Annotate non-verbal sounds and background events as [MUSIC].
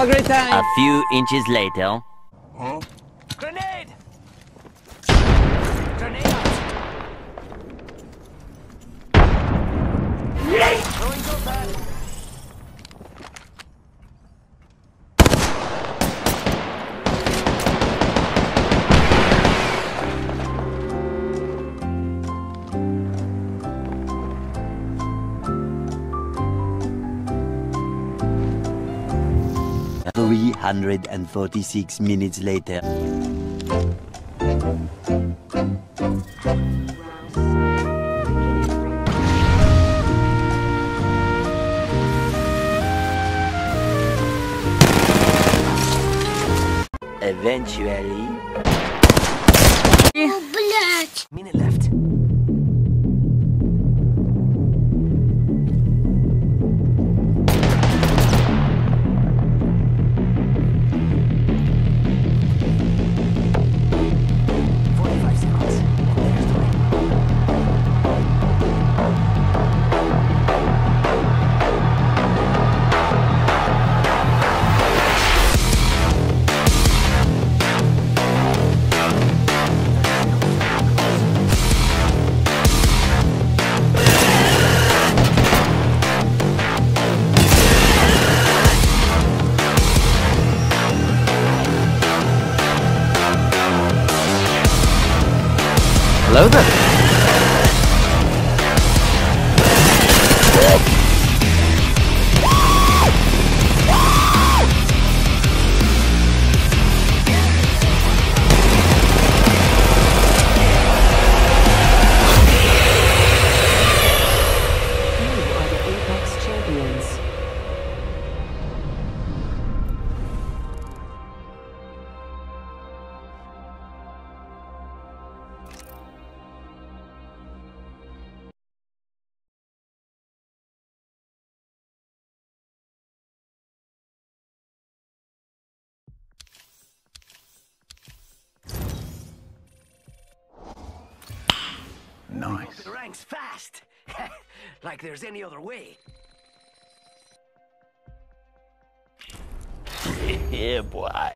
a great time. A few inches later. Grenade! Grenade out! Throwing go back. Three hundred and forty-six minutes later. Eventually. Oh, Minute left. うだ。ろ Nice. The ranks fast. [LAUGHS] like there's any other way. [LAUGHS] Yeah, boy.